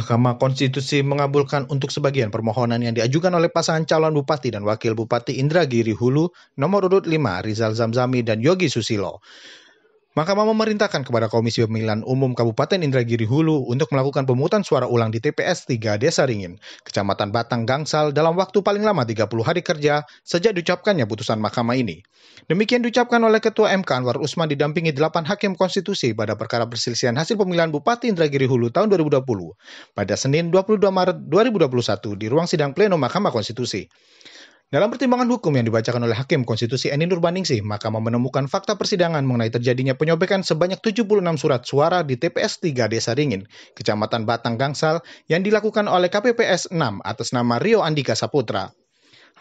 Mahkamah Konstitusi mengabulkan untuk sebagian permohonan yang diajukan oleh pasangan calon bupati dan wakil bupati Indragiri Hulu nomor urut 5 Rizal Zamzami dan Yogi Susilo. Mahkamah memerintahkan kepada Komisi Pemilihan Umum Kabupaten Indragiri Hulu untuk melakukan pemungutan suara ulang di TPS 3 Desa Ringin, Kecamatan Batang Gangsal dalam waktu paling lama 30 hari kerja sejak diucapkannya putusan mahkamah ini. Demikian diucapkan oleh Ketua MK Anwar Usman didampingi 8 hakim konstitusi pada perkara perselisihan hasil pemilihan Bupati Indragiri Hulu tahun 2020 pada Senin 22 Maret 2021 di ruang sidang pleno Mahkamah Konstitusi. Dalam pertimbangan hukum yang dibacakan oleh Hakim Konstitusi Eni Nurbaningsih, Mahkamah menemukan fakta persidangan mengenai terjadinya penyobekan sebanyak 76 surat suara di TPS 3 Desa Ringin, Kecamatan Batang Gangsal, yang dilakukan oleh KPPS 6 atas nama Rio Andika Saputra.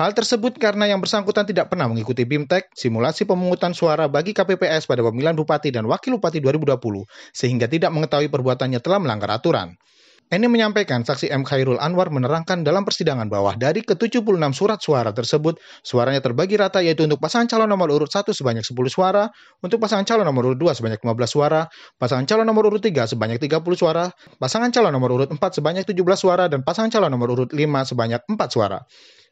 Hal tersebut karena yang bersangkutan tidak pernah mengikuti BIMTEK, simulasi pemungutan suara bagi KPPS pada pemilihan Bupati dan Wakil Bupati 2020, sehingga tidak mengetahui perbuatannya telah melanggar aturan. Eni menyampaikan saksi M. Khairul Anwar menerangkan dalam persidangan bahwa dari ke-76 surat suara tersebut, suaranya terbagi rata yaitu untuk pasangan calon nomor urut 1 sebanyak 10 suara, untuk pasangan calon nomor urut 2 sebanyak 15 suara, pasangan calon nomor urut 3 sebanyak 30 suara, pasangan calon nomor urut 4 sebanyak 17 suara, dan pasangan calon nomor urut 5 sebanyak 4 suara.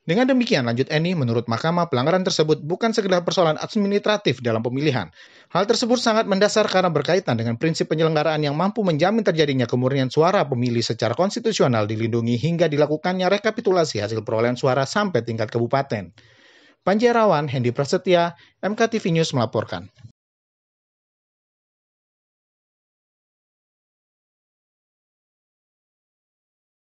Dengan demikian, lanjut Eni, menurut Mahkamah, pelanggaran tersebut bukan sekedar persoalan administratif dalam pemilihan. Hal tersebut sangat mendasar karena berkaitan dengan prinsip penyelenggaraan yang mampu menjamin terjadinya kemurnian suara pemilih secara konstitusional dilindungi hingga dilakukannya rekapitulasi hasil perolehan suara sampai tingkat kabupaten. Panjarawan Hendi Prasetya, MKTV News melaporkan.